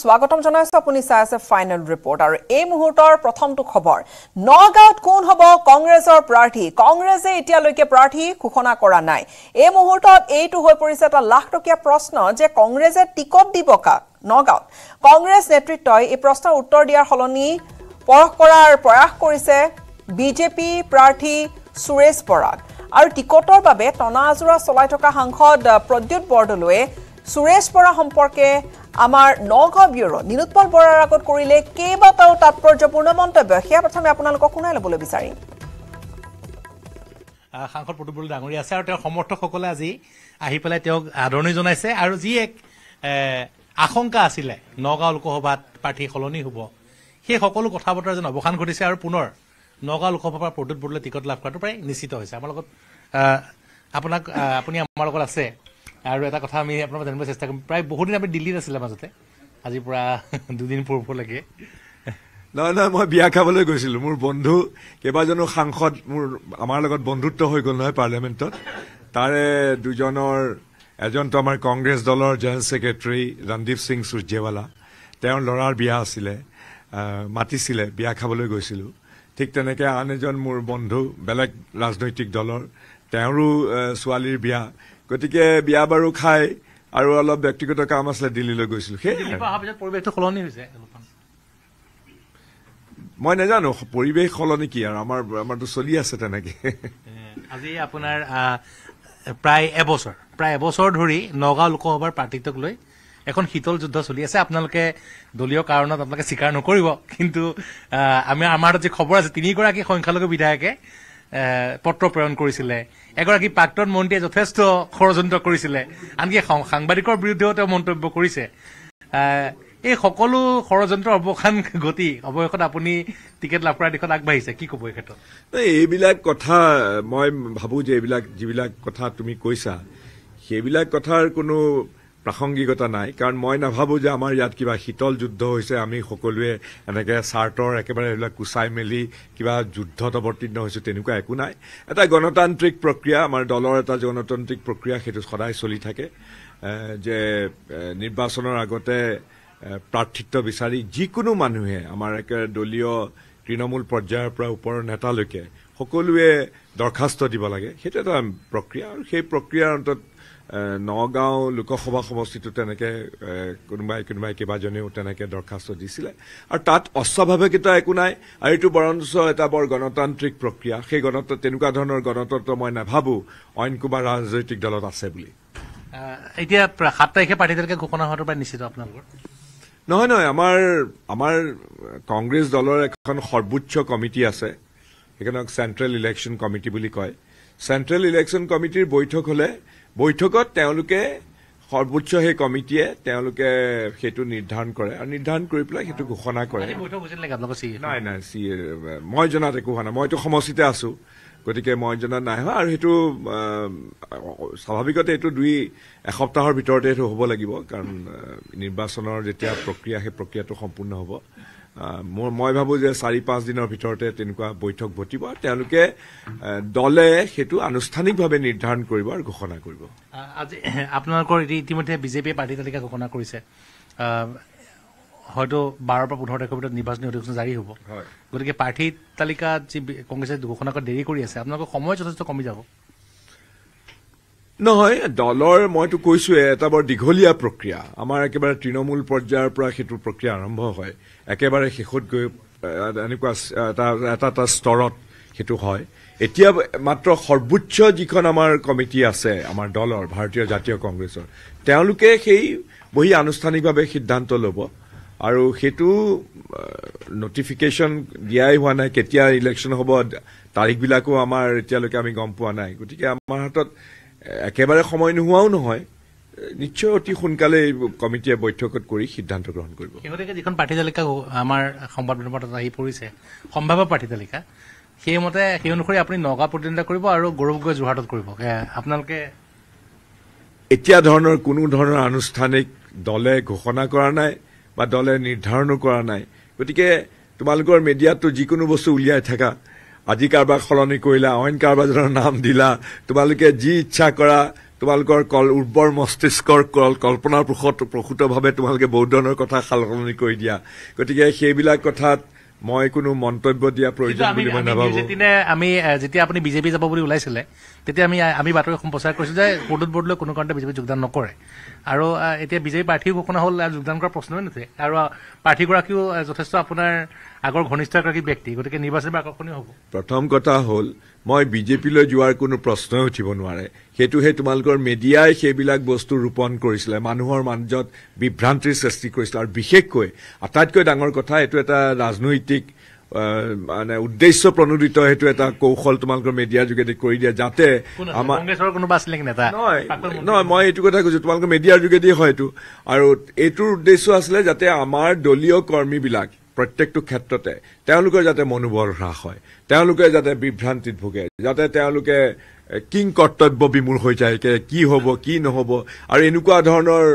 স্বাগতম জনাইছো আপুনি চাই আছে ফাইনেল ৰিপৰ্ট আৰু এই মুহূৰ্তৰ প্ৰথমটো খবৰ নগাঁৱত কোন হ'ব কংগ্ৰেছৰ প্ৰাৰ্থী? কংগ্ৰেছে এতিয়ালৈকে প্ৰাৰ্থী ঘোষণা কৰা নাই। এই মুহূৰ্তত এইটো হৈ পৰিছে এটা লাখ টকীয়া প্ৰশ্ন যে কংগ্ৰেছে টিকট দিব কাক? নগাঁৱত। কংগ্ৰেছ নেতৃত্বই এই প্ৰশ্নৰ উত্তৰ দিয়াৰ সলনি পৰখ কৰাৰ প্ৰয়াস কৰিছে বিজেপি প্ৰাৰ্থী সুৰেশ বৰাক। আৰু টিকটৰ বাবে টনা আজোৰা চলাই থকা সাংসদ প্ৰদ্যুৎ বৰদলৈয়ে সুৰেশ বৰা সম্পৰ্কে আমাৰ নগাঁও ব্যুৰ নীলোৎপল বৰাৰ আগত কৰিলে কেইবাটাও তাৎপৰ্যপূৰ্ণ মন্তব্য। সেয়া প্ৰথমে আপোনালোকক শুনাই ল'বলৈ বিচাৰিম। সাংসদ প্ৰদীপ ডাঙৰীয়া আছে আৰু তেওঁৰ সমৰ্থকসকলে আজি আহি পেলাই তেওঁক আদৰণি জনাইছে আৰু যি এক আশংকা আছিলে নগাঁও লোকসভাত প্ৰাৰ্থী সলনি হ'ব সেই সকলো কথা বতৰা যেন অৱসান ঘটিছে আৰু পুনৰ নগাঁও লোকসভাৰ প্ৰদ্যুৎ বৰদলৈ টিকট লাভ কৰাটো প্ৰায় নিশ্চিত হৈছে। আমাৰ লগত আপোনাক আপুনি আমাৰ লগত আছে। আৰু এটা কথা আমি আপোনালোকক জানিব চেষ্টা কৰিম। প্ৰায় বহুদিন আমি দিল্লীত আছিলে মাজতে। আজিৰ পৰা দুদিন পূৰ্বলৈকে। নহয় নহয় মই বিয়া খাবলৈ গৈছিলোঁ। মোৰ বন্ধু কেইবাজনো সাংসদ মোৰ আমাৰ লগত বন্ধুত্ব হৈ গ'ল নহয় পাৰ্লিয়ামেণ্টত তাৰে দুজনৰ এজনটো আমাৰ কংগ্ৰেছ দলৰ জেনেৰেল ছেক্ৰেটেৰী ৰণদীপ সিং সূৰ্যেৱালা। তেওঁৰ ল'ৰাৰ বিয়া আছিলে মাতিছিলে বিয়া খাবলৈ গৈছিলোঁ। ঠিক তেনেকৈ আন এজন মোৰ বন্ধু বেলেগ ৰাজনৈতিক দলৰ তেওঁৰো ছোৱালীৰ বিয়া। গতিকে বিয়া বাৰু খাই আৰু অলপ ব্যক্তিগত কাম আছিলে দিল্লীলৈ গৈছিলো। পৰিৱেশটো সলনি হৈছে মই নাজানো পৰিৱেশ সলনি কি আৰু? আমাৰ আমাৰতো চলি আছে তেনেকে। আজি আপোনাৰ প্ৰায় এবছৰ প্ৰায় এবছৰ ধৰি নগাঁও লোকসভাৰ প্ৰাৰ্থিত্বক লৈ এখন শীতল যুদ্ধ চলি আছে। আপোনালোকে দলীয় কাৰণত আপোনালোকে স্বীকাৰ নকৰিব কিন্তু আমি আমাৰ যি খবৰ আছে তিনিগৰাকী সংখ্যালঘু বিধায়কে পত্ৰ প্ৰেৰণ কৰিছিলে। এগৰাকী প্ৰাক্তন মন্ত্ৰীয়ে যথেষ্ট ষড়যন্ত্ৰ কৰিছিলে। আনকি সাংবাদিকৰ বিৰুদ্ধেও তেওঁ মন্তব্য কৰিছে। এই সকলো ষড়যন্ত্ৰৰ অৱসান ঘটি অৱশেষত আপুনি টিকেট লাভ কৰাৰ দিশত আগবাঢ়িছে। কি ক'ব এই ক্ষেত্ৰত? এইবিলাক কথা মই ভাবো যে এইবিলাক যিবিলাক কথা তুমি কৈছা সেইবিলাক কথাৰ কোনো প্ৰাসংগিকতা নাই। কাৰণ মই নাভাবো যে আমাৰ ইয়াত কিবা শীতল যুদ্ধ হৈছে আমি সকলোৱে এনেকে চাৰ্টৰ একেবাৰে এইবিলাক কুচাই মেলি কিবা যুদ্ধত অৱতীৰ্ণ হৈছো তেনেকুৱা একো নাই। এটা গণতান্ত্ৰিক প্ৰক্ৰিয়া আমাৰ দলৰ এটা গণতান্ত্ৰিক প্ৰক্ৰিয়া সেইটো সদায় চলি থাকে যে নিৰ্বাচনৰ আগতে প্ৰাৰ্থিত্ব বিচাৰি যিকোনো মানুহে আমাৰ একেবাৰে দলীয় তৃণমূল পৰ্যায়ৰ পৰা ওপৰৰ নেতালৈকে সকলোৱে দৰখাস্ত দিব লাগে। সেইটো এটা প্ৰক্ৰিয়া আৰু সেই প্ৰক্ৰিয়াৰ অন্তত নগাঁও লোকসভা সমষ্টিটো তেনেকে কোনোবাই কোনোবাই কেইবাজনেও তেনেকে দৰখাস্ত দিছিলে আৰু তাত অস্বাভাৱিকতা একো নাই আৰু এইটো বৰঞ্চ এটা বৰ গণতান্ত্ৰিক প্ৰক্ৰিয়া সেই গণতন্ত্ৰ তেনেকুৱা ধৰণৰ গণতন্ত্ৰ মই নাভাবো অইন কোনোবা ৰাজনৈতিক দলত আছে বুলি এতিয়া সাত তাৰিখে প্ৰাৰ্থী তালিকা ঘোষণা হোৱাটো প্ৰায় নিশ্চিত আপোনালোকৰ নহয় নহয় আমাৰ আমাৰ কংগ্ৰেছ দলৰ এখন সৰ্বোচ্চ কমিটি আছে সেইখনক চেণ্ট্ৰেল ইলেকশ্যন কমিটি বুলি কয় চেণ্ট্ৰেল ইলেকশ্যন কমিটিৰ বৈঠক হলে বৈঠকত তেওঁলোকে সৰ্বোচ্চ সেই কমিটিয়ে তেওঁলোকে সেইটো নিৰ্ধাৰণ কৰে আৰু নিৰ্ধাৰণ কৰি পেলাই সেইটো ঘোষণা কৰে। নাই নাই চি মই জনাত একো হোৱা নাই। মইতো সমষ্টিতে আছো গতিকে মই জনাত নাই হোৱা। আৰু সেইটো স্বাভাৱিকতে এইটো দুই এসপ্তাহৰ ভিতৰতে এইটো হ'ব লাগিব কাৰণ নিৰ্বাচনৰ যেতিয়া প্ৰক্ৰিয়া সেই প্ৰক্ৰিয়াটো সম্পূৰ্ণ হ'ব। মই ভাবো যে চাৰি পাঁচ দিনৰ ভিতৰতে তেনেকুৱা বৈঠক ঘটিব আৰু তেওঁলোকে দলে সেইটো আনুষ্ঠানিকভাৱে নিৰ্ধাৰণ কৰিব আৰু ঘোষণা কৰিব। আজি আপোনালোকৰ ইতিমধ্যে বিজেপিয়ে প্ৰাৰ্থী তালিকা ঘোষণা কৰিছে। হয়তো বাৰৰ পৰা পোন্ধৰ তাৰিখৰ ভিতৰত নিৰ্বাচনী অধিৱেশন জাৰি হ'ব। গতিকে প্ৰাৰ্থী তালিকাত যি কংগ্ৰেছে ঘোষণা কৰা দেৰি কৰি আছে আপোনালোকৰ সময় যথেষ্ট কমি যাব। নহয় দলৰ মইতো কৈছোৱে এটা বৰ দীঘলীয়া প্ৰক্ৰিয়া। আমাৰ একেবাৰে তৃণমূল পৰ্যায়ৰ পৰা সেইটো প্ৰক্ৰিয়া আৰম্ভ হয়। একেবাৰে শেষত গৈ এনেকুৱা এটা এটা এটা স্তৰত সেইটো হয়। এতিয়া মাত্ৰ সৰ্বোচ্চ যিখন আমাৰ কমিটি আছে আমাৰ দলৰ ভাৰতীয় জাতীয় কংগ্ৰেছৰ তেওঁলোকে সেই বহি আনুষ্ঠানিকভাৱে সিদ্ধান্ত ল'ব। আৰু সেইটো নটিফিকেশ্যন দিয়াই হোৱা নাই কেতিয়া ইলেকশ্যন হ'ব তাৰিখবিলাকো আমাৰ এতিয়ালৈকে আমি গম পোৱা নাই। গতিকে আমাৰ হাতত একেবাৰে সময় নোহোৱাও নহয় নিশ্চয় অতি সোনকালে কমিটিয়ে বৈঠকত কৰি সিদ্ধান্ত গ্ৰহণ কৰিব। শেহতীয়াকৈ যিখন প্ৰাৰ্থী তালিকা আমাৰ সংবাদ মাধ্যমত আহি পৰিছে সম্ভাৱ্য প্ৰাৰ্থী তালিকা সেইমতে সেই অনুসৰি আপুনি নগাঁও প্ৰতিদ্বন্দ্বিতা কৰিব আৰু গৌৰৱ গগৈ যোৰহাটত কৰিব। আপোনালোকে এতিয়া ধৰণৰ কোনো ধৰণৰ আনুষ্ঠানিক দলে ঘোষণা কৰা নাই বা দলে নিৰ্ধাৰণো কৰা নাই। গতিকে তোমালোকৰ মিডিয়াততো যিকোনো বস্তু উলিয়াই থাকা আজি কাৰোবাক সলনি কৰিলা অইন কাৰোবাজনৰ নাম দিলা তোমালোকে যি ইচ্ছা কৰা তোমালোকৰ কল উৰ্বৰ মস্তিষ্কৰ কল কল্পনাৰ প্ৰসূত প্ৰসূতভাৱে তোমালোকে বহুত ধৰণৰ কথা সাল সলনি কৰি দিয়া। গতিকে সেইবিলাক কথাত মই কোনো মন্তব্য দিয়া প্ৰয়োজন বুলি মই নাভাবো। আমি যেতিয়া আপুনি বিজেপি যাব বুলি ওলাইছিলে তেতিয়া আমি আমি বাতৰি সম্প্ৰচাৰ কৰিছো যে প্ৰদ্যুৎ বৰদলৈ কোনো কাৰণতে বিজেপিত যোগদান নকৰে। আৰু এতিয়া বিজেপি প্ৰাৰ্থীও ঘোষণা হ'ল যোগদান কৰাৰ প্ৰশ্নই নুঠে। আৰু প্ৰাৰ্থীগৰাকীও যথেষ্ট আপোনাৰ আগৰ ঘনিষ্ঠ এগৰাকী ব্যক্তি। গতিকে নিৰ্বাচনী আকৰ্ষণীয় হ'ব। প্ৰথম কথা হ'ল মই বিজেপিলৈ যোৱাৰ কোনো প্ৰশ্নই উঠিব নোৱাৰে সেইটোহে তোমালোকৰ মেডিয়াই সেইবিলাক বস্তু ৰোপণ কৰিছিলে মানুহৰ মাজত বিভ্ৰান্তিৰ সৃষ্টি কৰিছিলে আৰু বিশেষকৈ আটাইতকৈ ডাঙৰ কথা এইটো এটা ৰাজনৈতিক মানে উদ্দেশ্য প্ৰণোদিত সেইটো এটা কৌশল তোমালোকৰ মেডিয়াৰ যোগেদি কৰি দিয়া যাতে? আমাৰ? নহয় মই এইটো কথা কৈছো তোমালোকৰ মেডিয়াৰ যোগেদি হয়তো আৰু এইটোৰ উদ্দেশ্য আছিলে যাতে আমাৰ দলীয় কৰ্মীবিলাক প্ৰত্যেকটো ক্ষেত্ৰতে। তেওঁলোকৰ যাতে মনোবল হ্ৰাস হয়। তেওঁলোকে যাতে বিভ্ৰান্তিত ভোগে। যাতে তেওঁলোকে কিং কৰ্তব্য বিমূৰ হৈ যায়। কি হ'ব কি নহ'ব। আৰু এনেকুৱা ধৰণৰ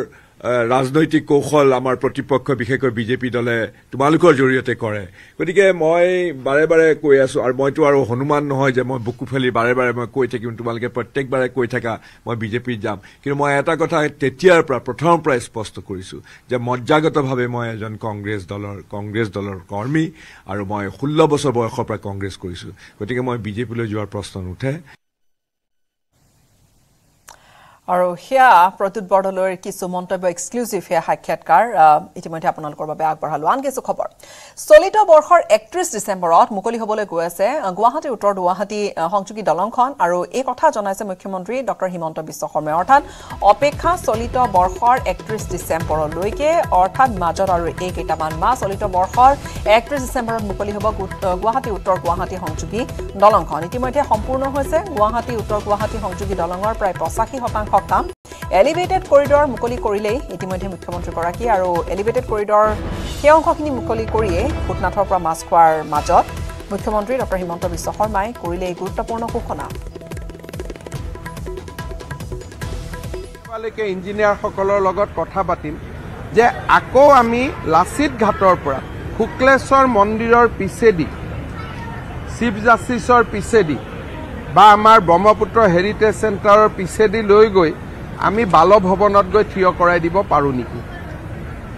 ৰাজনৈতিক কৌশল আমাৰ প্ৰতিপক্ষ বিশেষকৈ বিজেপি দলে তোমালোকৰ জৰিয়তে কৰে। গতিকে মই বাৰে বাৰে কৈ আছো আৰু মইতো আৰু হনুমান নহয় যে মই বুকু ফেলি বাৰে বাৰে মই কৈ থাকিম তোমালোকে প্ৰত্যেকবাৰে কৈ থাকা মই বিজেপিত যাম। কিন্তু মই এটা কথা তেতিয়াৰ পৰা প্ৰথমৰ পৰাই স্পষ্ট কৰিছো যে মজ্জাগতভাৱে মই এজন কংগ্ৰেছ দলৰ কংগ্ৰেছ দলৰ কৰ্মী আৰু মই ষোল্ল বছৰ বয়সৰ পৰা কংগ্ৰেছ কৰিছো। গতিকে মই বিজেপিলৈ যোৱাৰ প্ৰশ্ন নুঠে। আৰু সেয়া প্ৰদ্যুৎ বৰদলৈৰ কিছু মন্তব্য এক্সক্লুচিভ সেয়া সাক্ষাৎকাৰ ইতিমধ্যে আপোনালোকৰ বাবে আগবঢ়ালো। আন কিছু খবৰ। চলিত বৰ্ষৰ একত্ৰিশ ডিচেম্বৰত মুকলি হ'বলৈ গৈ আছে গুৱাহাটী উত্তৰ গুৱাহাটী সংযোগী দলংখন আৰু এই কথা জনাইছে মুখ্যমন্ত্ৰী ডক্টৰ হিমন্ত বিশ্ব শৰ্মাই অৰ্থাৎ অপেক্ষা চলিত বৰ্ষৰ একত্ৰিশ ডিচেম্বৰলৈকে অৰ্থাৎ মাজত আৰু এই কেইটামান মাহ চলিত বৰ্ষৰ একত্ৰিশ ডিচেম্বৰত মুকলি হ'ব গুৱাহাটী উত্তৰ গুৱাহাটী সংযোগী দলংখন। ইতিমধ্যে সম্পূৰ্ণ হৈছে। গুৱাহাটী উত্তৰ গুৱাহাটী সংযোগী দলঙৰ প্ৰায় পঁচাশী শতাংশ কাম এলিভেটেড কৰিডৰ মুকলি কৰিলেই ইতিমধ্যে মুখ্যমন্ত্ৰীগৰাকী আৰু এলিভেটেড কৰিডৰ সেই অংশখিনি মুকলি কৰিয়েই ভূটনাথৰ পৰা মাছখোৱাৰ মাজত মুখ্যমন্ত্ৰী ডক্টৰ হিমন্ত বিশ্ব শৰ্মাই কৰিলে এই গুৰুত্বপূৰ্ণ ঘোষণা। লৈকে ইঞ্জিনিয়াৰসকলৰ লগত কথা পাতিম যে আকৌ আমি লাচিত ঘাটৰ পৰা শুক্লেশ্বৰ মন্দিৰৰ পিছেদি চিফ জাষ্টিছৰ পিছেদি বা আমাৰ ব্ৰহ্মপুত্ৰ হেৰিটেজ চেণ্টাৰৰ পিছেদি লৈ গৈ আমি বালভৱনত গৈ থিয় কৰাই দিব পাৰোঁ নেকি?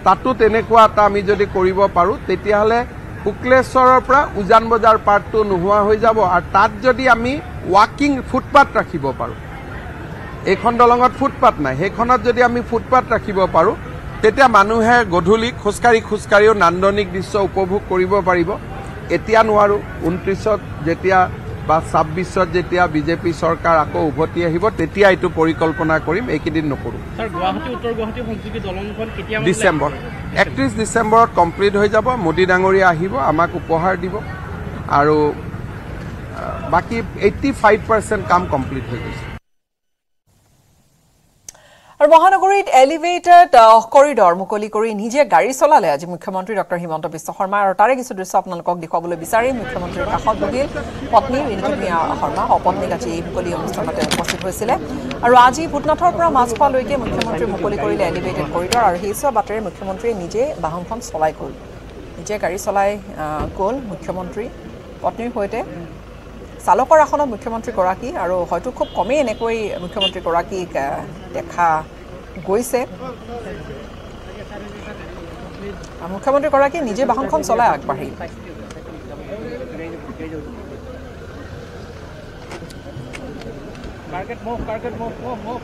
তাতো তেনেকুৱা এটা আমি যদি কৰিব পাৰোঁ তেতিয়াহ'লে শুক্লেশ্বৰৰ পৰা উজান বজাৰ পাৰ্টটো নোহোৱা হৈ যাব আৰু তাত যদি আমি ৱাকিং ফুটপাথ ৰাখিব পাৰোঁ। এইখন দলঙত ফুটপাথ নাই। সেইখনত যদি আমি ফুটপাথ ৰাখিব পাৰোঁ তেতিয়া মানুহে গধূলি খোজকাঢ়ি খোজকাঢ়িও নান্দনিক দৃশ্য উপভোগ কৰিব পাৰিব। এতিয়া নোৱাৰোঁ। ঊনত্ৰিছত যেতিয়া বা ছাব্বিছত যেতিয়া বিজেপি চৰকাৰ আকৌ উভতি আহিব তেতিয়া এইটো পৰিকল্পনা কৰিম এইকেইদিন নকৰোঁ। ডিচেম্বৰ। একত্ৰিছ ডিচেম্বৰত কমপ্লিট হৈ যাব মোদী ডাঙৰীয়া আহিব আমাক উপহাৰ দিব আৰু বাকী এইট্টি ফাইভ পাৰ্চেণ্ট কাম কমপ্লিট হৈ গৈছে। আৰু মহানগৰীত এলিভেটেড কৰিডৰ মুকলি কৰি নিজে গাড়ী চলালে আজি মুখ্যমন্ত্ৰী ডক্টৰ হিমন্ত বিশ্ব শৰ্মা। আৰু তাৰে কিছু দৃশ্য আপোনালোকক দেখুৱাবলৈ বিচাৰি মুখ্যমন্ত্ৰীৰ কাষত বহিল পত্নী ৰিণুমিয়া শৰ্মা। অপত্নীক আজি এই মুকলি অনুষ্ঠানত উপস্থিত হৈছিলে। আৰু আজি ভূটনাথৰ পৰা মাছখোৱালৈকে মুখ্যমন্ত্ৰীয়ে মুকলি কৰিলে এলিভেটেড কৰিডৰ আৰু সেইচোৱা বাটেৰে মুখ্যমন্ত্ৰীয়ে নিজে বাহনখন চলাই গ'ল। নিজে গাড়ী চলাই গ'ল মুখ্যমন্ত্ৰী। পত্নীৰ সৈতে চালকৰ আসনত মুখ্যমন্ত্ৰীগৰাকী আৰু হয়তো খুব কমেই এনেকৈ মুখ্যমন্ত্ৰীগৰাকীক দেখা গৈছে। মুখ্যমন্ত্ৰীগৰাকীয়ে নিজে বাহনখন চলাই আগবাঢ়িল মুভ মুভ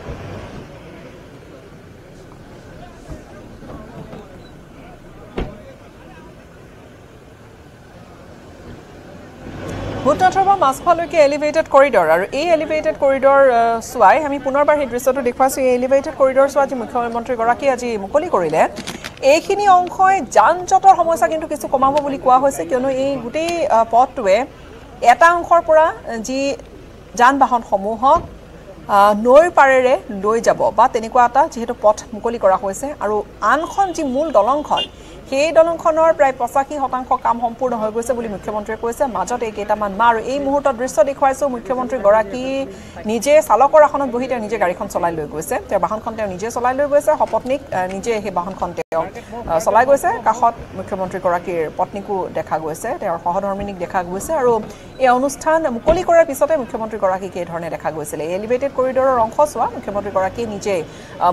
ভূটনাথৰ পৰা মাছখোৱালৈকে এলিভেটেড কৰিডৰ আৰু এই এলিভেটেড কৰিডৰ চোৱাই আমি পুনৰবাৰ সেই দৃশ্যটো দেখুৱাইছোঁ। এই এলিভেটেড কৰিডৰ চোৱা যি মুখ্যমন্ত্ৰীগৰাকীয়ে আজি মুকলি কৰিলে এইখিনি অংশই যান জঁটৰ সমস্যা কিন্তু কিছু কমাব বুলি কোৱা হৈছে কিয়নো এই গোটেই পথটোৱে এটা অংশৰ পৰা যি যান বাহনসমূহক নৈৰ পাৰেৰে লৈ যাব বা তেনেকুৱা এটা যিহেতু পথ মুকলি কৰা হৈছে আৰু আনখন যি মূল দলংখন সেই দলংখনৰ প্ৰায় পঁচাশী শতাংশ কাম সম্পূৰ্ণ হৈ গৈছে বুলি মুখ্যমন্ত্ৰীয়ে কৈছে। মাজত এই কেইটামান মাহ আৰু এই মুহূৰ্তত দৃশ্য দেখুৱাইছো মুখ্যমন্ত্ৰীগৰাকী নিজে চালকৰ আসনত বহি তেওঁ নিজে গাড়ীখন চলাই লৈ গৈছে। তেওঁৰ বাহনখন তেওঁ নিজে চলাই লৈ গৈছে সপত্নীক নিজে সেই বাহনখন তেওঁ চলাই গৈছে। কাষত মুখ্যমন্ত্ৰীগৰাকীৰ পত্নীকো দেখা গৈছে তেওঁৰ সহধৰ্মিনীক দেখা গৈছে। আৰু এই অনুষ্ঠান মুকলি কৰাৰ পিছতে মুখ্যমন্ত্ৰীগৰাকীক এইধৰণে দেখা গৈছিলে। এই এলিভেটেড কৰিডৰৰ অংশ চোৱা মুখ্যমন্ত্ৰীগৰাকীয়ে নিজে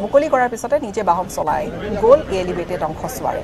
মুকলি কৰাৰ পিছতে নিজে বাহন চলাই গ'ল এই এলিভেটেড অংশ চোৱাৰে।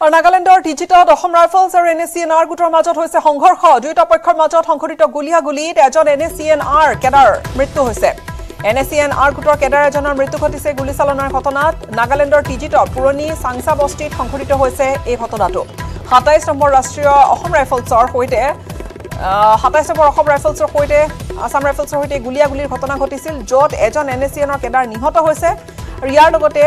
আৰু নাগালেণ্ডৰ টিজিতত অসম ৰাইফলছ আৰু N S C N R গোটৰ মাজত হৈছে সংঘৰ্ষ। দুয়োটা পক্ষৰ মাজত সংঘটিত গুলীয়াগুলীত এজন N S C N R cadre মৃত্যু হৈছে। N S C N R গোটৰ কেডাৰ এজনৰ মৃত্যু ঘটিছে গুলীচালনাৰ ঘটনাত। নাগালেণ্ডৰ টিজিতত পুৰণি চাংচা বস্তিত সংঘটিত হৈছে এই ঘটনাটো। সাতাইছ নম্বৰ ৰাষ্ট্ৰীয় অসম ৰাইফলছৰ সৈতে সাতাইছ নম্বৰ অসম ৰাইফলছৰ সৈতে আছাম ৰাইফলছৰ সৈতে গুলীয়াগুলীৰ ঘটনা ঘটিছিল য'ত এজন এন এছ চি এনৰ কেডাৰ নিহত হৈছে। আৰু ইয়াৰ লগতে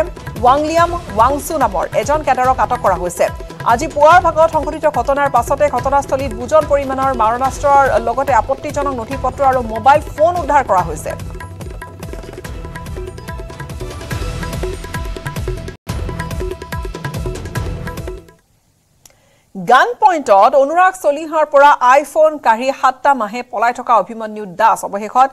ৱাংলিয়াম ৱাংচু নামৰ এজন কেডাৰক আটক কৰা হৈছে। আজি পুৱাৰ ভাগত সংঘটিত ঘটনাৰ পাছতে ঘটনাস্থলীত বুজন পৰিমাণৰ মাৰণাস্ত্ৰৰ লগতে আপত্তিজনক নথি পত্ৰ আৰু মোবাইল ফোন উদ্ধাৰ কৰা হৈছে। গান পইণ্টত অনুৰাগ চলিহাৰ পৰা আইফোন কাঢ়ি সাতটা মাহে পলাই থকা অভিমন্যু দাস অৱশেষত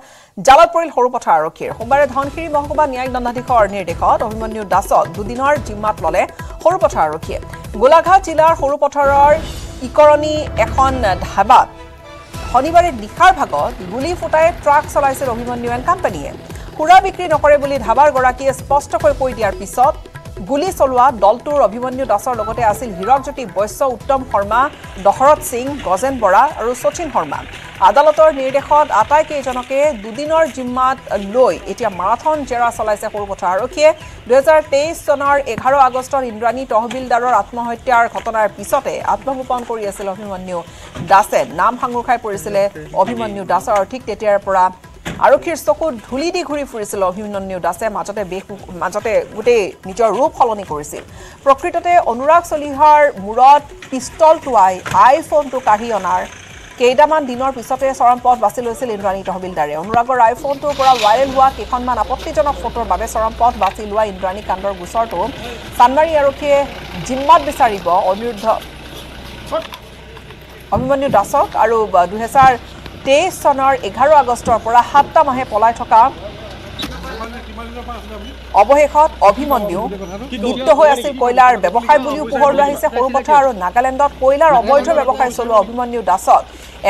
জালত পৰিল সৰুপথাৰ আৰক্ষীৰ। সোমবাৰে ধনশিৰি মহকুমা ন্যায়িক দণ্ডাধীশৰ নিৰ্দেশত অভিমন্যু দাসক দুদিনৰ জিম্মাত ল'লে সৰুপথাৰ আৰক্ষীয়ে। গোলাঘাট জিলাৰ সৰুপথাৰৰ ইকৰণী এখন ধাবাত শনিবাৰে নিশাৰ ভাগত গুলী ফুটাই ট্ৰাক চলাইছিল অভিমন্যু এণ্ড কোম্পানীয়ে। সুৰা বিক্ৰী নকৰে বুলি ধাবাৰ গৰাকীয়ে স্পষ্টকৈ কৈ দিয়াৰ পিছত গুলী চলোৱা দলটোৰ অভিমন্যু দাসৰ লগতে আছিল হীৰকজ্যোতি বৈশ্য উত্তম শৰ্মা দশৰথ সিং গজেন বৰা আৰু শচীন শৰ্মা। আদালতৰ নিৰ্দেশত আটাইকেইজনকে দুদিনৰ জিম্মাত লৈ এতিয়া মাৰাথন জেৰা চলাইছে সৰুপথাৰ আৰক্ষীয়ে। দুহেজাৰ তেইছ চনৰ এঘাৰ আগষ্টত ইন্দ্ৰাণী তহবিলদাৰৰ আত্মহত্যাৰ ঘটনাৰ পিছতে আত্মগোপন কৰি আছিল অভিমন্যু দাসে। নাম সাঙুৰ খাই পৰিছিলে অভিমন্যু দাসৰ। ঠিক তেতিয়াৰ পৰা আৰক্ষীৰ চকুত ধূলি দি ঘূৰি ফুৰিছিল অভিমন্যু দাসে মাজতে বেশ মাজতে গোটেই নিজৰ ৰূপ সলনি কৰিছিল। প্ৰকৃততে অনুৰাগ চলিহাৰ মূৰত পিষ্টল টোৱাই আইফোনটো কাঢ়ি অনাৰ কেইটামান দিনৰ পিছতে চৰম পথ বাছি লৈছিল ইন্দ্ৰাণী তহবিলদাৰে। অনুৰাগৰ আইফোনটোৰ পৰা ভাইৰেল হোৱা কেইখনমান আপত্তিজনক ফটোৰ বাবে চৰম পথ বাছি লোৱা ইন্দ্ৰাণী কাণ্ডৰ গোচৰটো চানমাৰী আৰক্ষীয়ে জিম্মাত বিচাৰিব। অনিৰুদ্ধ অভিমন্যু দাসক আৰু দুহেজাৰ তেইছ চনৰ এঘাৰ আগষ্টৰ পৰা সাতটা মাহে পলাই থকা অৱশেষত অভিমন্যু লিপ্ত হৈ আছিল কয়লাৰ ব্যৱসায় বুলিও পোহৰলৈ আহিছে সৰুপথা আৰু নাগালেণ্ডত কয়লাৰ অবৈধ ব্যৱসায় চলোৱা অভিমন্যু দাসক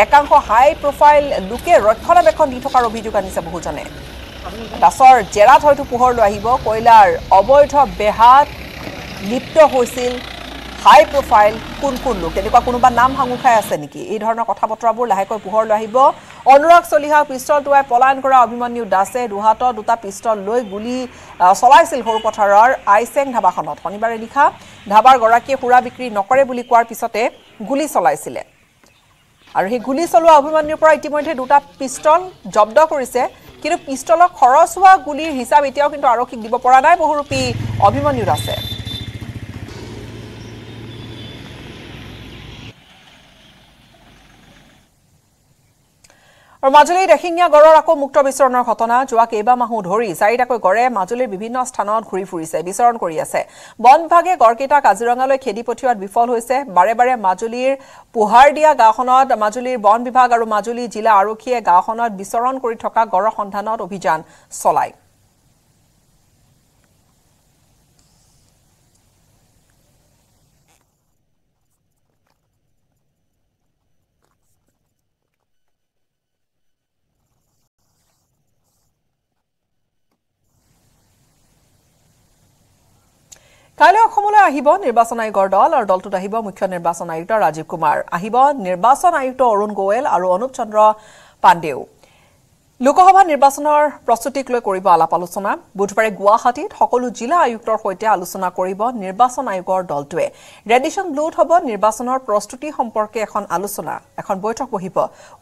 একাংশ হাই প্ৰফাইল লোকে ৰক্ষণাবেক্ষণ দি থকাৰ অভিযোগ আনিছে বহুজনে। দাসৰ জেৰাত হয়তো পোহৰলৈ আহিব। কয়লাৰ অবৈধ বেহাত লিপ্ত হৈছিল হাই প্ৰফাইল কোন কোন লোক? তেনেকুৱা কোনোবা নাম সাঙুৰ খাই আছে নেকি? এই ধৰণৰ কথা বতৰাবোৰ লাহেকৈ পোহৰলৈ আহিব। অনুৰাগ চলিহাক পিষ্টল টোৱাই পলায়ন কৰা অভিমন্যু দাসে দুহাতত দুটা পিষ্টল লৈ গুলী চলাইছিল সৰুপথাৰৰ আইচেং ধাবাখনত। শনিবাৰে নিশা ধাবাৰ গৰাকীয়ে সুৰা বিক্ৰী নকৰে বুলি কোৱাৰ পিছতে গুলী চলাইছিলে। আৰু সেই গুলী চলোৱা অভিমন্যুৰ পৰা ইতিমধ্যে দুটা পিষ্টল জব্দ কৰিছে। কিন্তু পিষ্টলৰ খৰচ হোৱা গুলীৰ হিচাপ এতিয়াও কিন্তু আৰক্ষীক দিব পৰা নাই বহুৰূপী অভিমন্যু দাসে। আৰু মাজুলীত এশিঙীয়া গড়ৰ আকৌ মুক্ত বিচৰণৰ ঘটনা যোৱা কেইবামাহো ধৰি চাৰিটাকৈ গড়ে মাজুলীৰ বিভিন্ন স্থানত ঘূৰি ফুৰিছে বিচৰণ কৰি আছে। বন বিভাগে গড়কেইটা কাজিৰঙালৈ খেদি পঠিওৱাত বিফল হৈছে। বাৰে বাৰে মাজুলীৰ পোহাৰদিয়া গাঁওখনত মাজুলীৰ বন বিভাগ আৰু মাজুলী জিলা আৰক্ষীয়ে গাঁওখনত বিচৰণ কৰি থকা গড়ৰ সন্ধানত অভিযান চলায়। অসমলৈ আহিব নিৰ্বাচন আয়োগৰ দল আৰু দলটোত আহিব মুখ্য নিৰ্বাচন আয়ুক্ত ৰাজীৱ কুমাৰ। আহিব নিৰ্বাচন আয়ুক্ত অৰুণ গোৱেল আৰু অনুপ চন্দ্ৰ পাণ্ডেও। লোকসভা নিৰ্বাচনৰ প্ৰস্তুতিক লৈ কৰিব আলাপ আলোচনা। বুধবাৰে গুৱাহাটীত সকলো জিলা আয়ুক্তৰ সৈতে আলোচনা কৰিব নিৰ্বাচন আয়োগৰ দলটোৱে। ৰেডিশ্যন ব্লুত হ'ব নিৰ্বাচনৰ প্ৰস্তুতি সম্পৰ্কে এখন আলোচনা। এখন বৈঠক বহিব।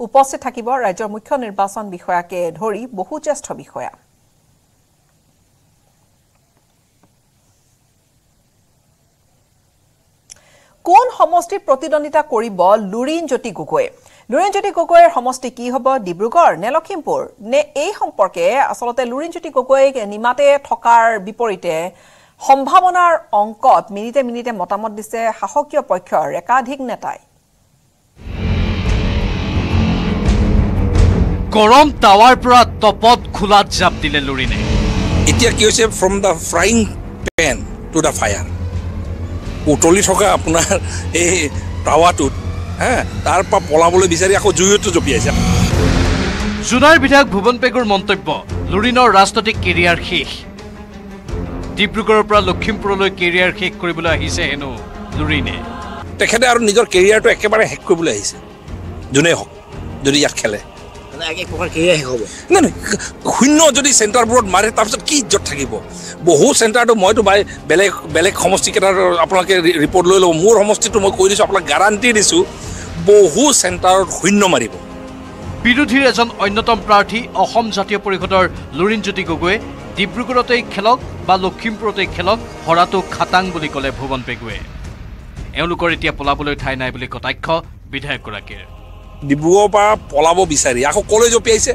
উপস্থিত থাকিব ৰাজ্যৰ মুখ্য নিৰ্বাচন বিষয়াকে ধৰি বহু জ্যেষ্ঠ বিষয়া। কোন সমষ্টিত প্ৰতিদ্বন্দ্বিতা কৰিব লুৰিণজ্যোতি গগৈয়ে? লুৰিণজ্যোতি গগৈৰ সমষ্টি কি হ'ব ডিব্ৰুগড় নে লখিমপুৰ? নে এই সম্পৰ্কে আচলতে লুৰিণজ্যোতি গগৈক নিমাতে থকাৰ বিপৰীতে সম্ভাৱনাৰ অংকত মিনিটে মিনিটে মতামত দিছে শাসকীয় পক্ষৰ একাধিক নেতাই। গৰম টাৱাৰ পৰা তপত খোলাত জাপ দিলে লুৰিণে। এতিয়া কি হৈছে? From the frying pan to the fire উতলি থকা আপোনাৰ এই টাৱাটোত হে তাৰ পৰা পলাবলৈ বিচাৰি আকৌ জুইতো জঁপিয়াইছে জোনাৰ বিধায়ক ভুৱন পেগুৰ মন্তব্য লুৰিণৰ ৰাজনৈতিক কেৰিয়াৰ শেষ। ডিব্ৰুগড়ৰ পৰা লখিমপুৰলৈ কেৰিয়াৰ শেষ কৰিবলৈ আহিছে হেনো লুৰিণে তেখেতে আৰু নিজৰ কেৰিয়াৰটো একেবাৰে শেষ কৰিবলৈ আহিছে। যোনেই হওক যদি ইয়াত খেলে। নাই নাই শূন্য যদি চেণ্টাৰবোৰত মাৰে তাৰপিছত কি ইজ্জত থাকিব? বহু চেণ্টাৰটো মইতো বাই বেলেগ বেলেগ সমষ্টিকেইটাৰ আপোনালোকে ৰিপৰ্ট লৈ ল'ব। মোৰ সমষ্টিটো মই কৈ দিছোঁ আপোনাক গাৰাণ্টি দিছোঁ বহু চেণ্টাৰত শূন্য মাৰিব। বিৰোধীৰ এজন অন্যতম প্ৰাৰ্থী অসম জাতীয় পৰিষদৰ লুৰিণজ্যোতি গগৈয়ে ডিব্ৰুগড়তেই খেলক বা লখিমপুৰতেই খেলক হৰাটো খাটাং বুলি ক'লে ভুৱন পেগুৱে। এওঁলোকৰ এতিয়া পলাবলৈ ঠাই নাই বুলি কটাক্ষ বিধায়কগৰাকীৰ। ডিব্ৰুগড়ৰ পৰা পলাব বিচাৰি। আকৌ কলৈ জঁপিয়াইছে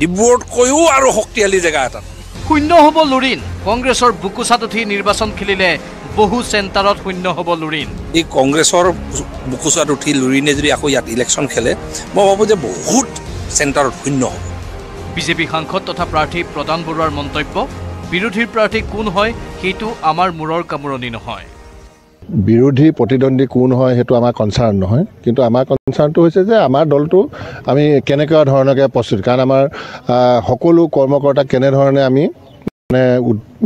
ডিব্ৰুগড়তকৈও আৰু শক্তিশালী জেগা এটাত। শূন্য হ'ব লুৰিণ। কংগ্ৰেছৰ বুকুচাত উঠি নিৰ্বাচন খেলিলে বহু চেণ্টাৰত শূন্য হ'ব লুৰিণ। এই কংগ্ৰেছৰ বুকুচাত উঠি লুৰিণে যদি আকৌ ইয়াত ইলেকশ্যন খেলে মই ভাবোঁ যে বহুত চেণ্টাৰত শূন্য হ'ব। বিজেপি সাংসদ তথা প্ৰাৰ্থী প্ৰদান বৰুৱাৰ মন্তব্য বিৰোধীৰ প্ৰাৰ্থী কোন হয় সেইটো আমাৰ মূৰৰ কামোৰণি নহয়। বিৰোধী প্ৰতিদ্বন্দ্বী কোন হয় সেইটো আমাৰ কনচাৰ্ণ নহয়। কিন্তু আমাৰ কনচাৰ্ণটো হৈছে যে আমাৰ দলটো আমি কেনেকুৱা ধৰণকে প্ৰস্তুত কাৰণ আমাৰ সকলো কৰ্মকৰ্তাক কেনেধৰণে আমি মানে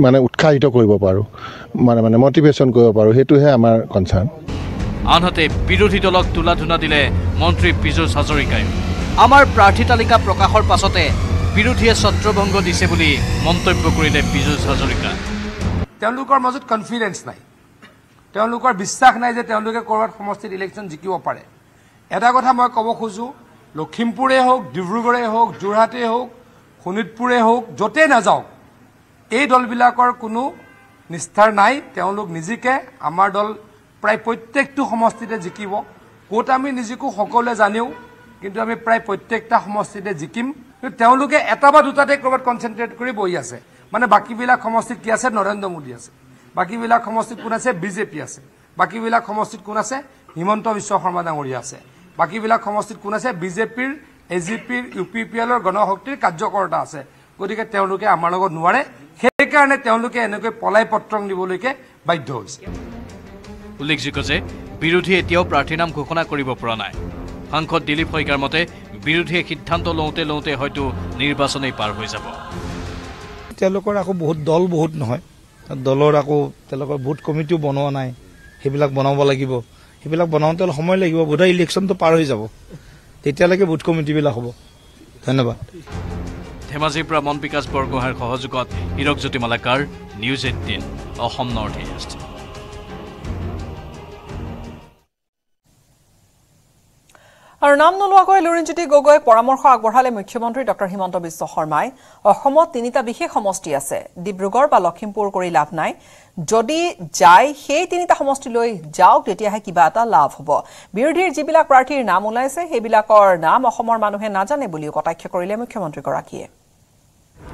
মানে উৎসাহিত কৰিব পাৰোঁ মানে মানে মটিভেশ্যন কৰিব পাৰোঁ সেইটোহে আমাৰ কনচাৰ্ণ আনহাতে বিৰোধী দলক তোলা ধূনা দিলে মন্ত্ৰী পীযুষ হাজৰিকায়ো আমাৰ প্ৰাৰ্থী তালিকা প্ৰকাশৰ পাছতে বিৰোধীয়ে ছত্ৰভংগ দিছে বুলি মন্তব্য কৰিলে পীযুষ হাজৰিকা। তেওঁলোকৰ মাজত কনফিডেঞ্চ নাই। তেওঁলোকৰ বিশ্বাস নাই যে তেওঁলোকে ক'ৰবাত সমষ্টিত ইলেকশ্যন জিকিব পাৰে। এটা কথা মই ক'ব খোজোঁ লখিমপুৰেই হওক ডিব্ৰুগড়েই হওক যোৰহাটেই হওক শোণিতপুৰেই হওক য'তেই নাযাওক এই দলবিলাকৰ কোনো নিষ্ঠাৰ নাই। তেওঁলোক নিজিকে আমাৰ দল প্ৰায় প্ৰত্যেকটো সমষ্টিতে জিকিব। ক'ত আমি নিজিকো সকলোৱে জানেও কিন্তু আমি প্ৰায় প্ৰত্যেকটা সমষ্টিতে জিকিম। কিন্তু তেওঁলোকে এটা বা দুটাতে ক'ৰবাত কনচেনট্ৰেট কৰি বহি আছে। মানে বাকীবিলাক সমষ্টিত কি আছে? নৰেন্দ্ৰ মোদী আছে। বাকীবিলাক সমষ্টিত কোন আছে? বিজেপি আছে। বাকীবিলাক সমষ্টিত কোন আছে? হিমন্ত বিশ্ব শৰ্মা ডাঙৰীয়া আছে। বাকীবিলাক সমষ্টিত কোন আছে? বিজেপিৰ এ জি পিৰ ইউ পি পি এলৰ গণশক্তিৰ কাৰ্যকৰ্তা আছে। গতিকে তেওঁলোকে আমাৰ লগত নোৱাৰে। সেইকাৰণে তেওঁলোকে এনেকৈ পলাই পত্ৰং দিবলৈকে বাধ্য হৈছে। উল্লেখযোগ্য যে বিৰোধীয়ে এতিয়াও প্ৰাৰ্থীৰ নাম ঘোষণা কৰিব পৰা নাই। সাংসদ দিলীপ শইকীয়াৰ মতে বিৰোধীয়ে সিদ্ধান্ত লওঁতে লওঁতে হয়তো নিৰ্বাচনেই পাৰ হৈ যাব। তেওঁলোকৰ আকৌ বহুত দল বহুত নহয়। দলৰ আকৌ তেওঁলোকৰ ভোট কমিটিও বনোৱা নাই। সেইবিলাক বনাব লাগিব। সেইবিলাক বনাওঁতে অলপ সময় লাগিব। বোধহয় ইলেকশ্যনটো পাৰ হৈ যাব। তেতিয়ালৈকে ভোট কমিটিবিলাক হ'ব। ধন্যবাদ। ধেমাজিৰ পৰা মন বিকাশ বৰগোহাঁইৰ সহযোগত Hirakjyoti Malakar news eighteen Assam north east আৰু নাম নোলোৱাকৈ লুৰিণজ্যোতি গগৈক পৰামৰ্শ আগবঢ়ালে মুখ্যমন্ত্ৰী ডঃ হিমন্ত বিশ্ব শৰ্মাই। অসমত তিনিটা বিশেষ সমষ্টি আছে। ডিব্ৰুগড় বা লখিমপুৰ কৰি লাভ নাই। যদি যায় সেই তিনিটা সমষ্টিলৈ যাওক তেতিয়াহে কিবা এটা লাভ হ'ব। বিৰোধীৰ যিবিলাক প্ৰাৰ্থীৰ নাম ওলাইছে সেইবিলাকৰ নাম অসমৰ মানুহে নাজানে বুলিও কটাক্ষ কৰিলে মুখ্যমন্ত্ৰীগৰাকীয়ে।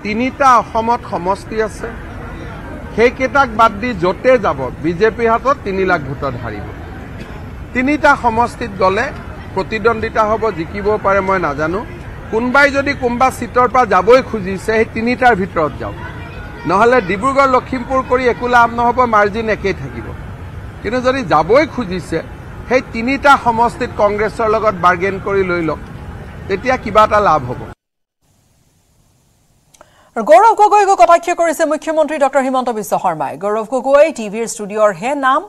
তিনিটা অসমত সমষ্টি আছে। সেইকেইটাক বাদ দি য'তে যাব বিজেপিৰ হাতত তিনি লাখ ভোটত হাৰিব। তিনিটা সমষ্টিত গ'লে প্ৰতিদ্বন্দ্বিতা হ'ব জিকিব পাৰে মই নাজানো। কোনোবাই যদি কোনোবা ছিটৰ পৰা যাবই খুজিছে সেই তিনিটাৰ ভিতৰত যাওক। নহ'লে ডিব্ৰুগড় লখিমপুৰ কৰি একো লাভ নহ'ব মাৰ্জিন একেই থাকিব। কিন্তু যদি যাবই খুজিছে সেই তিনিটা সমষ্টিত কংগ্ৰেছৰ লগত বাৰ্গেন কৰি লৈ লওক তেতিয়া কিবা এটা লাভ হ'ব। গৌৰৱ গগৈকো কটাক্ষ কৰিছে মুখ্যমন্ত্ৰী ডঃ হিমন্ত বিশ্ব শৰ্মাই। গৌৰৱ গগৈ টিভিৰ ষ্টুডিঅ'ৰ হে নাম।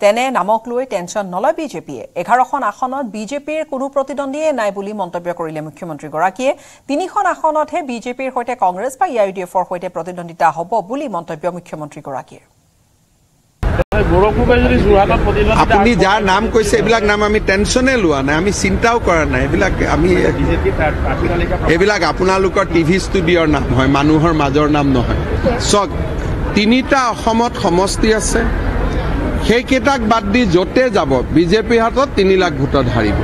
তেনে নামক লৈ টেনচন নলয় বিজেপিয়ে। এঘাৰখন আসনত বিজেপিৰ কোনো প্ৰতিদ্বন্দ্বীয়ে নাই বুলি মন্তব্য কৰিলে মুখ্যমন্ত্ৰীগৰাকীয়ে। তিনিখন আসনতহে বিজেপিৰ সৈতে কংগ্ৰেছ বা ইউ ডি এফৰ সৈতে প্ৰতিদ্বন্দ্বিতা হ'ব বুলি মন্তব্য মুখ্যমন্ত্ৰীগৰাকীৰ। আপুনি যাৰ নাম কৈছে এইবিলাক নাম আমি টেনচনে লোৱা নাই আমি চিন্তাও কৰা নাই। এইবিলাক আমি এইবিলাক আপোনালোকৰ টিভি ষ্টুডিঅ'ৰ নাম হয় মানুহৰ মাজৰ নাম নহয়। চাওক তিনিটা অসমত সমষ্টি আছে। সেইকেইটাক বাদ দি য'তে যাব বিজেপিৰ হাতত তিনি লাখ ভোটত হাৰিব।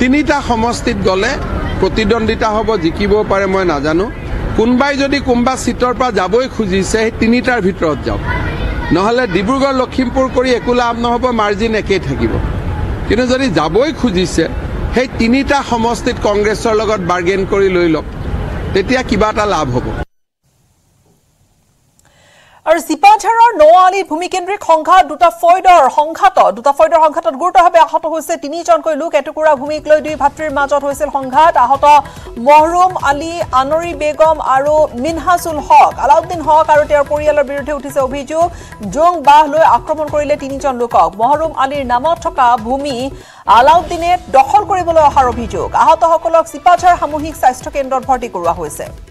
তিনিটা সমষ্টিত গ'লে প্ৰতিদ্বন্দ্বিতা হ'ব জিকিবও পাৰে মই নাজানো। কোনোবাই যদি কোনোবা ছিটৰ পৰা যাবই খুজিছে সেই তিনিটাৰ ভিতৰত যাওক। নহ'লে ডিব্ৰুগড় লখিমপুৰ কৰি একো লাভ নহ'ব মাৰ্জিন একেই থাকিব। কিন্তু যদি যাবই খুজিছে সেই তিনিটা সমষ্টিত কংগ্ৰেছৰ লগত বাৰ্গেন কৰি লৈ লওক তেতিয়া কিবা এটা লাভ হ'ব। আৰু চিপাঝাৰৰ নআলিত ভূমিকেন্দ্ৰিক সংঘাত দুটা ফৈদৰ সংঘাতত দুটা ফৈদৰ সংঘাতত গুৰুতৰভাৱে আহত হৈছে তিনিজনকৈ লোক। এটুকুৰা ভূমিক লৈ দুই ভাতৃৰ মাজত হৈছিল সংঘাত। আহত মহৰুম আলী আনৰি বেগম আৰু মিনহাজুল হক। আলাউদ্দিন হক আৰু তেওঁৰ পৰিয়ালৰ বিৰুদ্ধে উঠিছে অভিযোগ। জোং বাহ লৈ আক্ৰমণ কৰিলে তিনিজন লোকক। মহৰুম আলীৰ নামত থকা ভূমি আলাউদ্দিনে দখল কৰিবলৈ অহাৰ অভিযোগ। আহতসকলক চিপাঝাৰ সামূহিক স্বাস্থ্য কেন্দ্ৰত ভৰ্তি কৰোৱা হৈছে।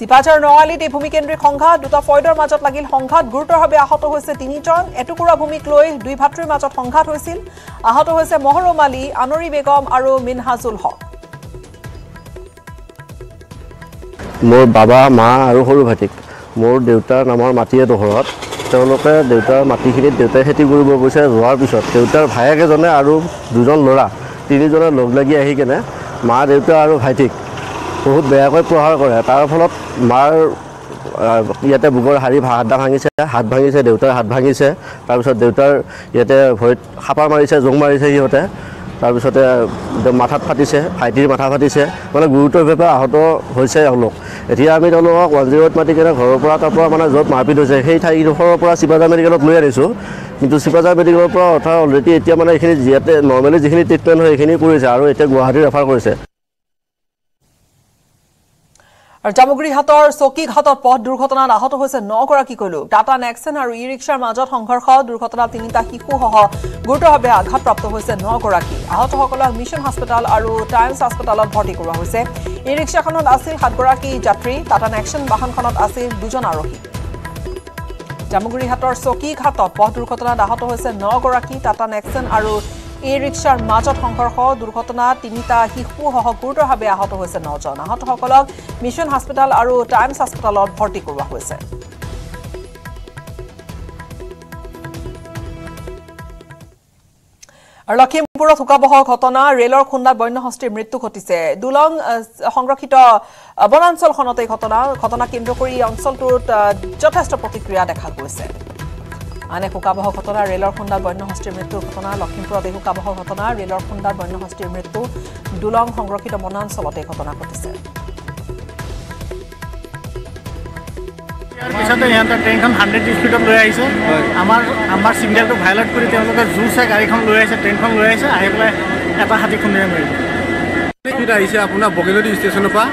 চিপাঝাৰ নআলিত এই ভূমিকেন্দ্ৰিক সংঘাত দুটা ফৈদৰ মাজত লাগিল সংঘাত। গুৰুতৰভাৱে আহত হৈছে তিনিজন। এটুকুৰা ভূমিক লৈ দুই ভাতৃৰ মাজত সংঘাত হৈছিল। আহত হৈছে মহৰম আলী আনৰি বেগম আৰু মিনহাজুল হক। মোৰ বাবা মা আৰু সৰু ভাইটিক। মোৰ দেউতাৰ নামৰ মাটি এডোখৰত তেওঁলোকে দেউতাৰ মাটিখিনিত দেউতাই খেতি কৰিব গৈছে। যোৱাৰ পিছত দেউতাৰ ভায়েক এজনে আৰু দুজন ল'ৰা তিনিজনে লগ লাগি আহি কেনে মা দেউতা আৰু ভাইটিক বহুত বেয়াকৈ প্ৰহাৰ কৰে। তাৰ ফলত মাৰ ইয়াতে বুকৰ হাৰি হাত ভাঙিছে হাত ভাঙিছে দেউতাৰ হাত ভাঙিছে তাৰপিছত দেউতাৰ ইয়াতে ভৰিত সাপাৰ মাৰিছে জোং মাৰিছে সিহঁতে। তাৰপিছতে মাথাত ফাটিছে ভাইটিৰ মাথা ফাটিছে। মানে গুৰুতৰভাৱে আহত হৈছে এওঁলোক এতিয়া আমি তেওঁলোকক ওৱান জিৰ' এইট মাতি কেনে ঘৰৰ পৰা তাৰ পৰা মানে য'ত মাৰপিট হৈছে সেই ঠাইডোখৰৰ পৰা চিপাঝাৰ মেডিকেলত লৈ আনিছোঁ। কিন্তু চিপাঝাৰ মেডিকেলৰ পৰা অৰ্থাৎ অলৰেডি এতিয়া মানে এইখিনি ইয়াতে নৰ্মেলি যিখিনি ট্ৰিটমেণ্ট হয় সেইখিনি কৰিছে আৰু এতিয়া গুৱাহাটী ৰেফাৰ কৰিছে। আৰু জামুগুৰিহাটৰ চকীঘাটত পথ দুৰ্ঘটনাত আহত হৈছে নগৰাকীকৈ লোক টাটা নেক্সন আৰু ই ৰিক্সাৰ মাজত সংঘৰ্ষ দুৰ্ঘটনাত তিনিটা শিশুসহ গুৰুতৰভাৱে আঘাতপ্ৰাপ্ত হৈছে নগৰাকী। আহতসকলক মিছন হাস্পতাল আৰু টাইমছ হাস্পতালত ভৰ্তি কৰোৱা হৈছে। ই ৰিক্সাখনত আছিল সাতগৰাকী যাত্ৰী টাটা নেক্সন বাহনখনত আছিল দুজন আৰোহী জামুগুৰিহাটৰ চকীঘাটত পথ দুৰ্ঘটনাত আহত হৈছে নগৰাকী টাটা নেক্সন আৰু ই ৰিক্সাৰ মাজত সংঘৰ্ষ দুৰ্ঘটনাত তিনিটা শিশুসহ গুৰুতৰভাৱে আহত হৈছে নজন। আহতসকলক মিছন হাস্পতাল আৰু টাইমছ হাস্পতালত ভৰ্তি কৰোৱা হৈছে। লখিমপুৰত শোকাবহ ঘটনা ৰেলৰ খুন্দাত বন্যহস্তীৰ মৃত্যু ঘটিছে। দুলং সংৰক্ষিত বনাঞ্চলখনত ঘটনা। ঘটনা কেন্দ্ৰ কৰি অঞ্চলটোত যথেষ্ট প্ৰতিক্ৰিয়া দেখা গৈছে। আন এক শোকাবহ ঘটনা ৰেলৰ খুন্দাত বন্যহস্তীৰ মৃত্যুৰ ঘটনা লখিমপুৰত এই শোকাবহ ঘটনা ৰেলৰ খুন্দাত বন্যহস্তীৰ মৃত্যু দুলং সংৰক্ষিত বনাঞ্চলত এই ঘটনা ঘটিছে। ইয়াৰ পিছতে সিহঁতে ট্ৰেইনখন হাণ্ড্ৰেড স্পীডত লৈ আহিছে। আমাৰ আমাৰ ভাইলেট কৰি তেওঁলোকে জোৰ চাই গাড়ীখন লৈ আহিছে ট্ৰেইনখন লৈ আহিছে আহি পেলাই এটা হাতী খুন্দিয়াই মাৰিলে। স্পীড আহিছে আপোনাৰ ষ্টেচনৰ পৰা।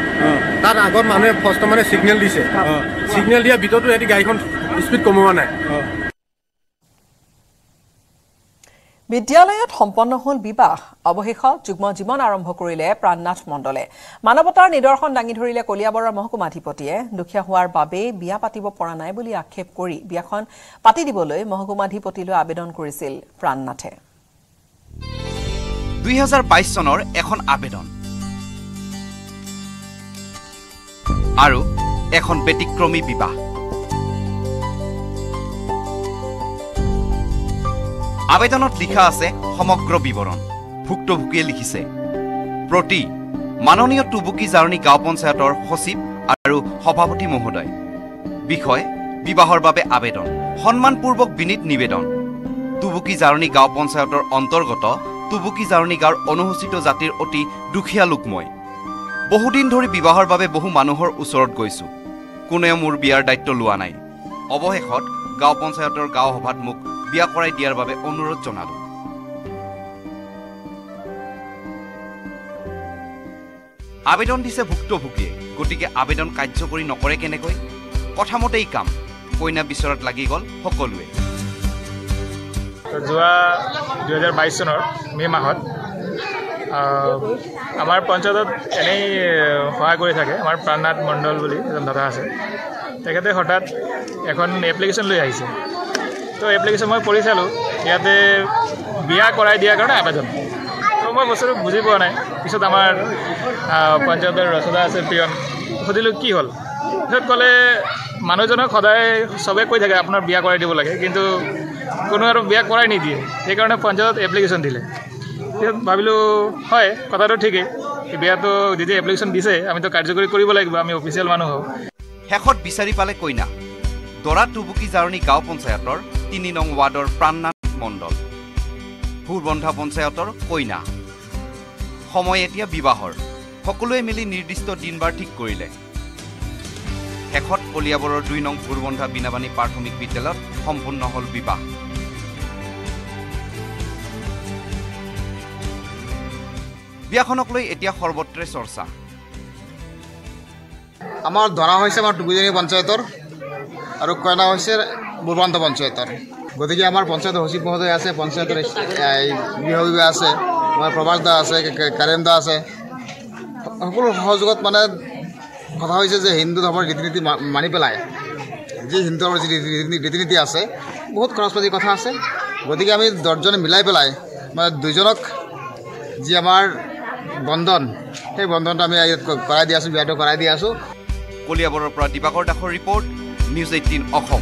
তাত আগত মানুহে ফাৰ্ষ্ট মানে ছিগনেল দিছে। ছিগনেল দিয়াৰ ভিতৰতো সিহঁতি গাড়ীখন স্পীড কমোৱা নাই। বিদ্যালয়ত সম্পন্ন হ'ল বিবাহ। অৱশেষত যুগ্ম জীৱন আৰম্ভ কৰিলে প্ৰাণনাথ মণ্ডলে। মানৱতাৰ নিদৰ্শন দাঙি ধৰিলে কলিয়াবৰৰ মহকুমাধিপতিয়ে দুখীয়া হোৱাৰ বাবেই বিয়া পাতিব পৰা নাই বুলি আক্ষেপ কৰি বিয়াখন পাতি দিবলৈ মহকুমাধিপতিলৈ আবেদন কৰিছিল প্ৰাণনাথে। বাইছ চনৰ এখন আবেদন। আৰু এখন ব্যতিক্ৰমী বিবাহ। আবেদনত লিখা আছে সমগ্ৰ বিৱৰণ। ভুক্তভোগীয়ে লিখিছে প্ৰতি মাননীয় টুবুকী জাৰণী গাঁও পঞ্চায়তৰ সচিব আৰু সভাপতি মহোদয় বিষয় বিবাহৰ বাবে আবেদন সন্মানপূৰ্বক বিনীত নিবেদন। টুবুকী জাৰণী গাঁও পঞ্চায়তৰ অন্তৰ্গত টুবুকী জাৰণী গাঁৱৰ অনুসূচিত জাতিৰ অতি দুখীয়া লোক মই বহুদিন ধৰি বিবাহৰ বাবে বহু মানুহৰ ওচৰত গৈছো। কোনেও মোৰ বিয়াৰ দায়িত্ব লোৱা নাই। অৱশেষত গাঁও পঞ্চায়তৰ গাঁও সভাত মোক বিয়া কৰাই দিয়াৰ বাবে অনুৰোধ জনালো। আবেদন দিছে ভুক্তভোগীয়ে গতিকে আবেদন কাৰ্যকৰী নকৰে কেনেকৈ? কথামতেই কাম কইনা বিচৰাত লাগি গ'ল সকলোৱে। যোৱা দুহেজাৰ বাইছ চনৰ মে' মাহত আমাৰ পঞ্চায়তত এনেই সহায় কৰি থাকে আমাৰ প্ৰাণনাথ মণ্ডল বুলি এজন দাদা আছে। তেখেতে হঠাৎ এখন এপ্লিকেশ্যন লৈ আহিছে। তো এপ্লিকেশ্যন মই পঢ়ি চালোঁ ইয়াতে বিয়া কৰাই দিয়াৰ কাৰণে আবেদন। তো মই বস্তুটো বুজি পোৱা নাই। পিছত আমাৰ পঞ্চায়তৰ ৰচদা আছে পিয়ন সুধিলোঁ কি হ'ল? পিছত ক'লে মানুহজনক সদায় চবে কৈ থাকে আপোনাৰ বিয়া কৰাই দিব লাগে। কিন্তু কোনো আৰু বিয়া কৰাই নিদিয়ে। সেইকাৰণে পঞ্চায়তত এপ্লিকেশ্যন দিলে। পিছত ভাবিলোঁ হয় কথাটো ঠিকেই। বিয়াটো যেতিয়া এপ্লিকেশ্যন দিছে আমিতো কাৰ্যকৰী কৰিব লাগিব আমি অফিচিয়েল মানুহ হওঁ। শেষত বিচাৰি পালে কইনা দৰা টুবুকী জাৰণী গাঁও পঞ্চায়তৰ তিনি নং ৱাৰ্ডৰ প্ৰাণনাথ মণ্ডল। ভোৰবন্ধা পঞ্চায়তৰ কইনা। সময় এতিয়া বিবাহৰ। সকলোৱে মিলি নিৰ্দিষ্ট দিন বাৰ ঠিক কৰিলে। শেষত কলিয়াবৰৰ দুই নং ভোৰবন্ধা বীণাবাণী প্ৰাথমিক বিদ্যালয়ত সম্পূৰ্ণ হ'ল বিবাহ। বিয়াখনক লৈ এতিয়া সৰ্বত্ৰে চৰ্চা। আমাৰ ধৰা হৈছে আমাৰ টুকুজনী পঞ্চায়তৰ আৰু কইনা হৈছে বুৰবান্ত পঞ্চায়তৰ। গতিকে আমাৰ পঞ্চায়তৰ সচিব মহোদয় আছে পঞ্চায়তৰ গৃহ আছে আমাৰ প্ৰভাস দা আছে কাৰেম দা আছে। সকলো সহযোগত মানে কথা হৈছে যে হিন্দু ধৰ্মৰ ৰীতি নীতি মানি পেলাই যি হিন্দু ধৰ্মৰ যি ৰীতি নীতি আছে বহুত খৰচ পাতিৰ কথা আছে। গতিকে আমি দহজনে মিলাই পেলাই মানে দুজনক যি আমাৰ বন্ধন সেই বন্ধনটো আমি ইয়াত কৰাই দি আছোঁ বিয়াটো কৰাই দি আছোঁ। কলিয়াবৰৰ পৰা দিবাকৰ দাসৰ ৰিপৰ্ট নিউজ এইটিন অসম।